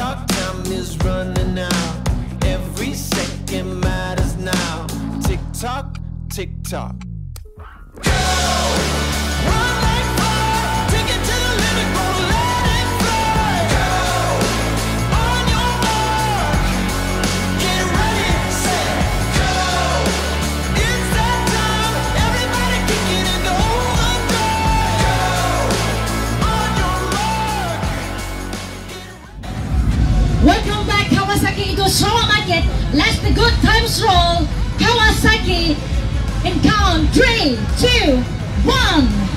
talk time is running out. Every second matters now. Tick tock, tick tock. Times roll. Kawasaki in count three, two, one.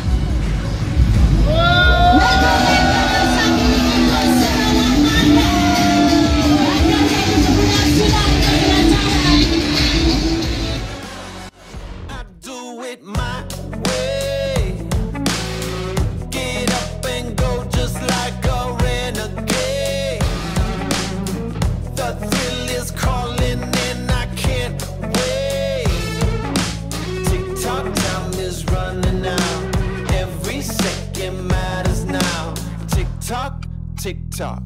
TikTok.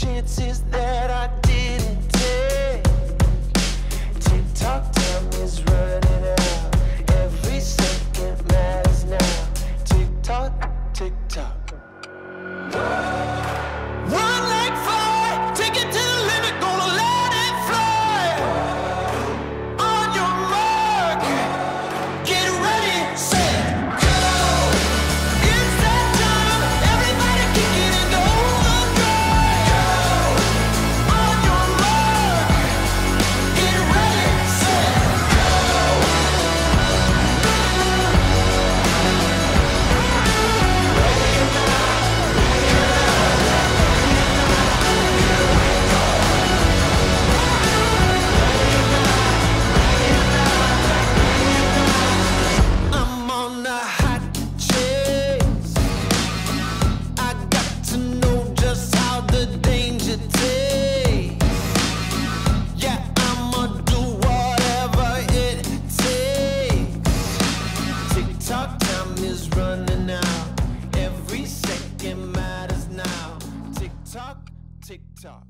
chances that I didn't take. TikTok time is running. tick tock.